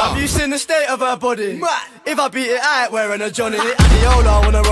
Have you seen the state of her body? If I beat it out wearing a Johnny, Adiola wanna.